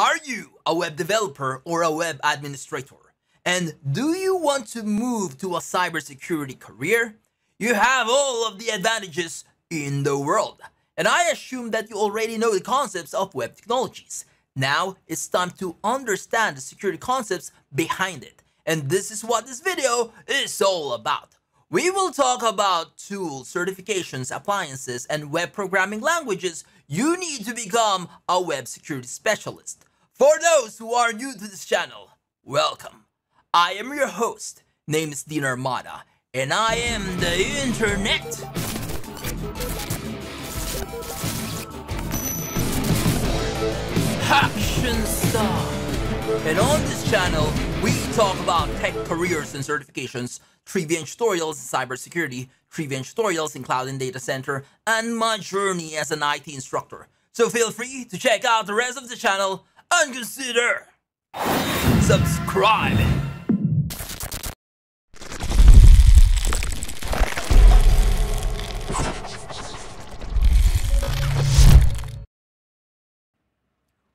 Are you a web developer or a web administrator? And do you want to move to a cybersecurity career? You have all of the advantages in the world. And I assume that you already know the concepts of web technologies. Now it's time to understand the security concepts behind it. And this is what this video is all about. We will talk about tools, certifications, appliances, and web programming languages you need to become a web security specialist. For those who are new to this channel, welcome. I am your host, name is Dean Armada, and I am the internet. Action Star. And on this channel, we talk about tech careers and certifications, trivia tutorials in cybersecurity, trivia tutorials in cloud and data center, and my journey as an IT instructor. So feel free to check out the rest of the channel and consider subscribing.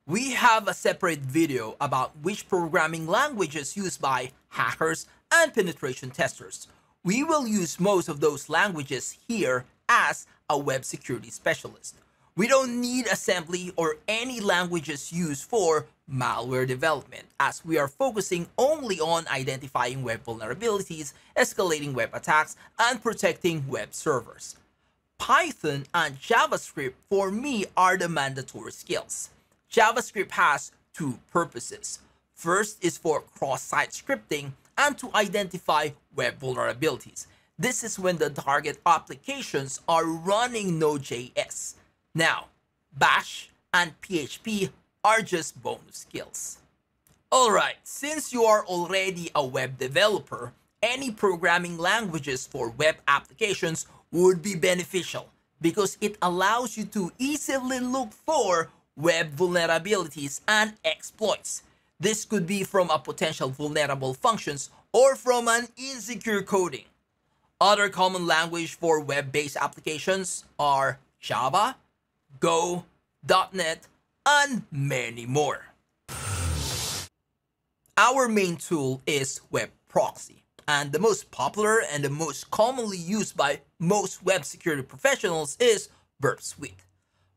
We have a separate video about which programming languages used by hackers and penetration testers. We will use most of those languages here as a web security specialist. We don't need assembly or any languages used for malware development as we are focusing only on identifying web vulnerabilities, escalating web attacks, and protecting web servers. Python and JavaScript for me are the mandatory skills. JavaScript has two purposes. First is for cross-site scripting and to identify web vulnerabilities. This is when the target applications are running Node.js. Now, Bash and PHP are just bonus skills. Alright, since you are already a web developer, any programming languages for web applications would be beneficial because it allows you to easily look for web vulnerabilities and exploits. This could be from a potential vulnerable functions or from an insecure coding. Other common language for web-based applications are Java, Go, .NET, and many more. Our main tool is Web Proxy, and the most popular and the most commonly used by most web security professionals is Burp Suite.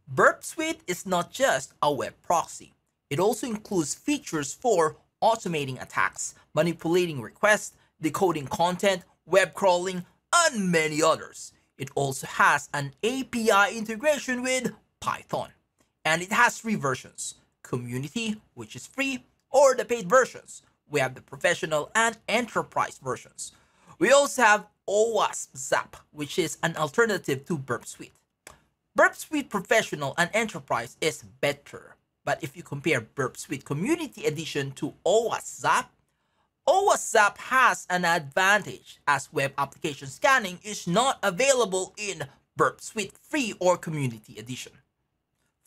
Burp Suite is not just a web proxy. It also includes features for automating attacks, manipulating requests, decoding content, web crawling, and many others. It also has an API integration with Python. And it has three versions, Community, which is free, or the paid versions. We have the professional and enterprise versions. We also have OWASP Zap, which is an alternative to Burp Suite. Burp Suite Professional and Enterprise is better. But if you compare Burp Suite Community Edition to OWASP Zap, OWASP Zap has an advantage as web application scanning is not available in Burp Suite Free or Community Edition.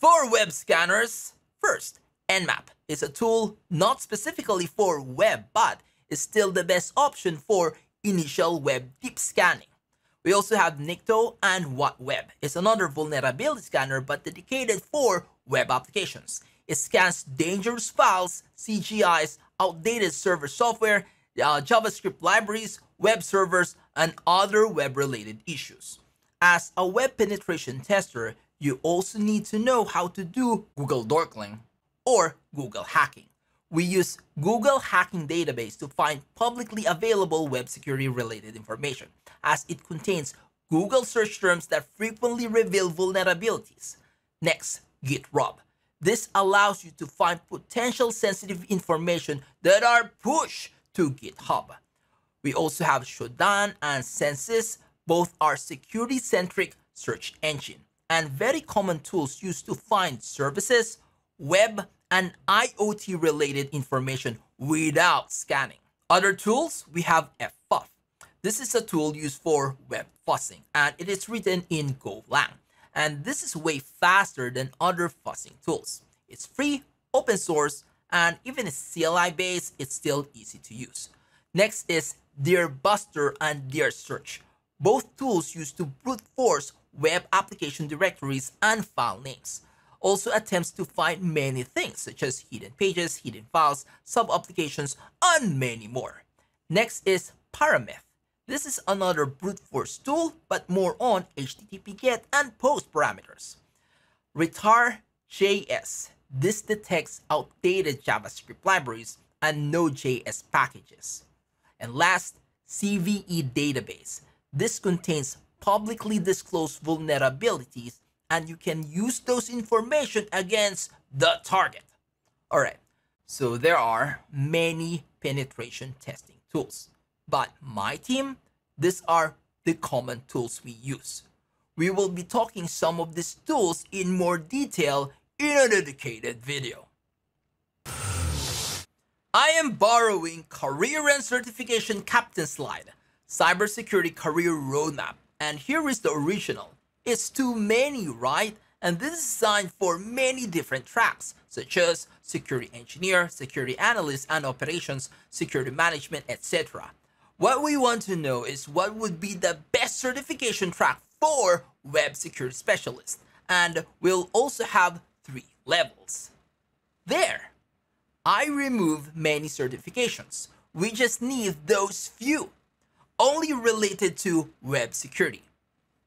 For web scanners, first, Nmap is a tool not specifically for web but is still the best option for initial web deep scanning. We also have Nikto and WhatWeb. It's another vulnerability scanner but dedicated for web applications. It scans dangerous files, CGIs, outdated server software, uh, JavaScript libraries, web servers, and other web-related issues. As a web penetration tester, you also need to know how to do Google Dorking or Google hacking. We use Google Hacking Database to find publicly available web security related information as it contains Google search terms that frequently reveal vulnerabilities. Next, Gitrob. This allows you to find potential sensitive information that are pushed to GitHub. We also have Shodan and Censys. Both are security-centric search engine and very common tools used to find services, web, and IoT related information without scanning. Other tools, we have ffuf. This is a tool used for web fuzzing and it is written in Golang. And this is way faster than other fuzzing tools. It's free, open source, and even CLI based, it's still easy to use. Next is DirBuster and dirsearch. Both tools used to brute force web application directories and file names. also attempts to find many things such as hidden pages, hidden files, sub-applications, and many more. Next is Parameth. This is another brute force tool, but more on HTTP GET and POST parameters. Retire.js. This detects outdated JavaScript libraries and Node.js packages. And last, CVE database. This contains publicly disclose vulnerabilities and you can use those information against the target. Alright, so there are many penetration testing tools. But my team, these are the common tools we use. We will be talking some of these tools in more detail in a dedicated video. I am borrowing Career and Certification Captain Slide, Cybersecurity Career Roadmap, and here is the original. It's too many, right? And this is designed for many different tracks, such as security engineer, security analyst, and operations, security management, etc. What we want to know is what would be the best certification track for web security specialist. And we'll also have three levels. There, I remove many certifications. We just need those few, only related to web security.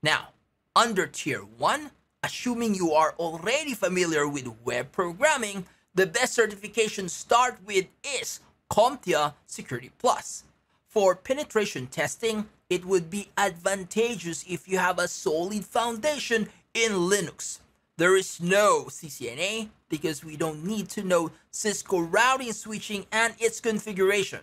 Now, under tier 1, assuming you are already familiar with web programming, the best certification start with is CompTIA Security Plus. For penetration testing, it would be advantageous if you have a solid foundation in Linux. There is no CCNA because we don't need to know Cisco routing switching and its configuration.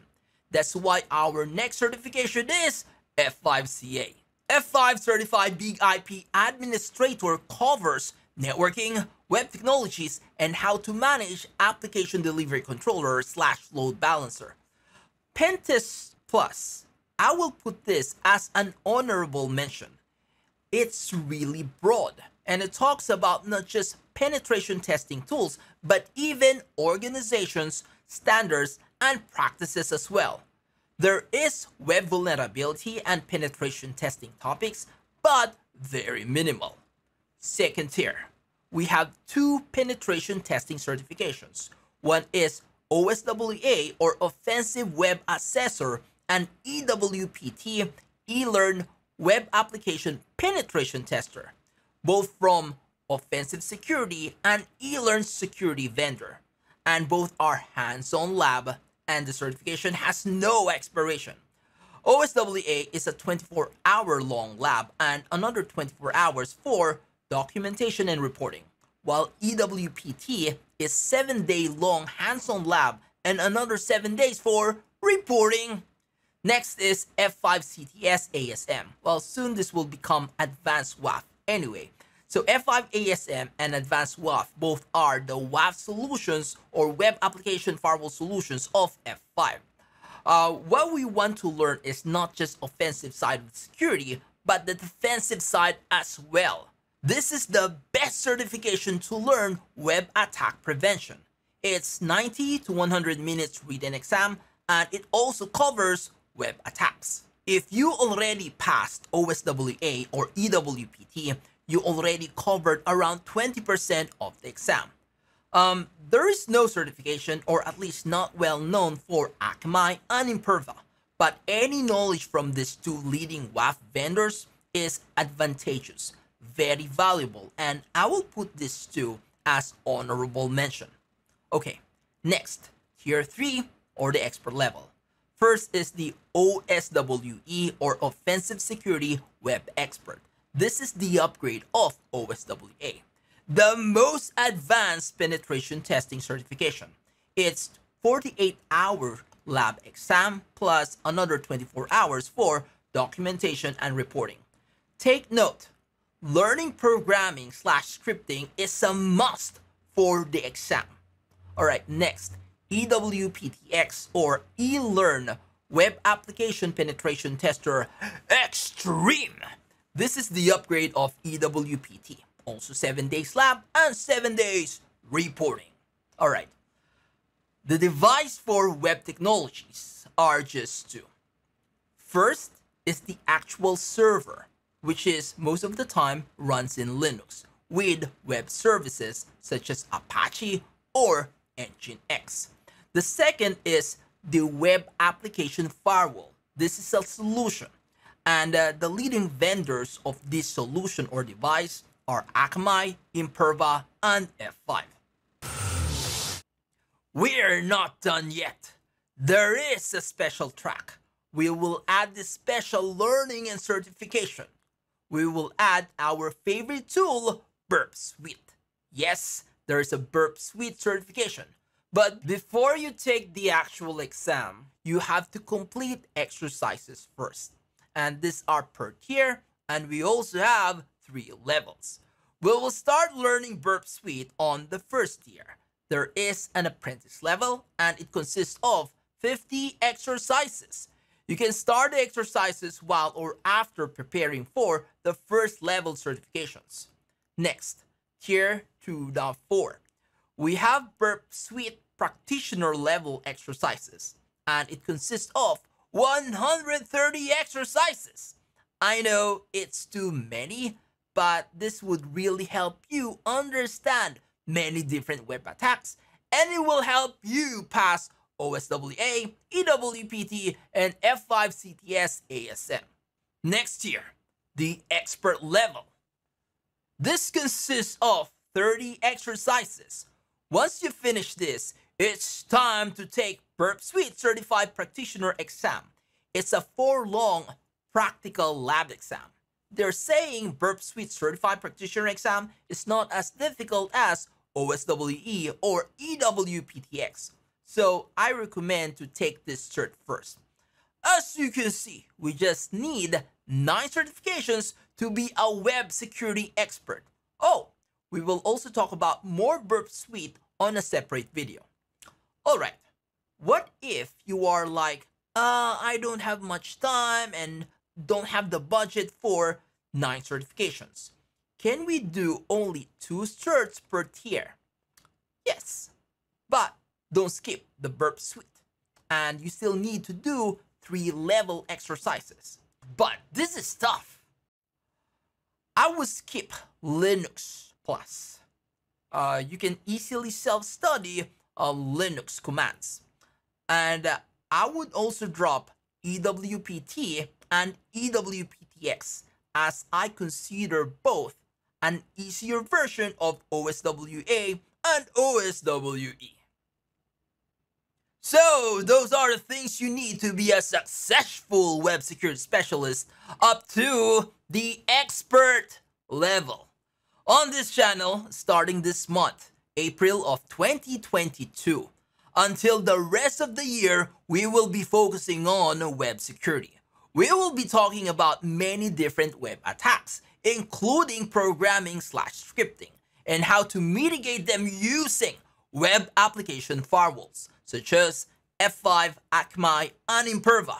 That's why our next certification is F5CA. F5 Certified Big IP Administrator covers networking, web technologies, and how to manage application delivery controller slash load balancer. Pentest Plus, I will put this as an honorable mention. It's really broad, and it talks about not just penetration testing tools, but even organizations, standards, and practices as well. There is web vulnerability and penetration testing topics, but very minimal. Second tier, we have two penetration testing certifications. One is OSWA or Offensive Web Assessor and EWPT eLearn Web Application Penetration Tester, both from Offensive Security and eLearn Security Vendor, and both are hands-on lab and the certification has no expiration. OSWA is a 24 hour long lab and another 24 hours for documentation and reporting, while EWPT is 7 day long hands-on lab and another 7 days for reporting. Next is F5CTS ASM. Well, soon this will become Advanced WAF anyway. So F5 ASM and Advanced WAF both are the WAF solutions or Web Application Firewall solutions of F5. Uh, what we want to learn is not just offensive side of security, but the defensive side as well. This is the best certification to learn web attack prevention. It's 90 to 100 minutes read written exam and it also covers web attacks. If you already passed OSWA or EWPT, you already covered around 20% of the exam. Um, there is no certification, or at least not well known for Akamai and Imperva, but any knowledge from these two leading WAF vendors is advantageous, very valuable, and I will put these two as honorable mention. Okay, next, tier 3 or the expert level. First is the OSWE or Offensive Security Web Expert. This is the upgrade of OSWA, the most advanced penetration testing certification. It's 48 hour lab exam plus another 24 hours for documentation and reporting. Take note, learning programming slash scripting is a must for the exam. Alright, next, EWPTX or eLearn Web Application Penetration Tester Extreme. This is the upgrade of EWPT. Also 7 days lab and 7 days reporting. Alright. The device for web technologies are just two. First is the actual server, which is most of the time runs in Linux, with web services such as Apache or Nginx. The second is the Web Application Firewall. This is a solution, and uh, the leading vendors of this solution or device are Akamai, Imperva, and F5. We're not done yet. There is a special track. We will add the special learning and certification. We will add our favorite tool, Burp Suite. Yes, there is a Burp Suite certification. But before you take the actual exam, you have to complete exercises first. And these are per tier, and we also have three levels. We will start learning Burp Suite on the first tier. There is an apprentice level, and it consists of 50 exercises. You can start the exercises while or after preparing for the first level certifications. Next, tier 2.4. We have Burp Suite practitioner level exercises, and it consists of 130 exercises. I know it's too many, but this would really help you understand many different web attacks, and it will help you pass OSWA, EWPT, and F5 CTS ASM. Next year, the expert level. This consists of 30 exercises. Once you finish this, it's time to take Burp Suite Certified Practitioner exam. It's a four-long practical lab exam. They're saying Burp Suite Certified Practitioner exam is not as difficult as OSWE or EWPTX. So I recommend to take this cert first. As you can see, we just need 9 certifications to be a web security expert. Oh, we will also talk about more Burp Suite on a separate video. Alright, what if you are like, uh, I don't have much time and don't have the budget for 9 certifications? Can we do only 2 certs per tier? Yes, but don't skip the burp suite. And you still need to do 3 level exercises. But this is tough. I would skip Linux Plus. Uh, you can easily self-study uh, Linux commands. And uh, I would also drop EWPT and EWPTX as I consider both an easier version of OSWA and OSWE. So, those are the things you need to be a successful web security specialist up to the expert level. On this channel, starting this month, April of 2022. Until the rest of the year, we will be focusing on web security. We will be talking about many different web attacks, including programming slash scripting, and how to mitigate them using web application firewalls, such as F5, Akamai, and Imperva.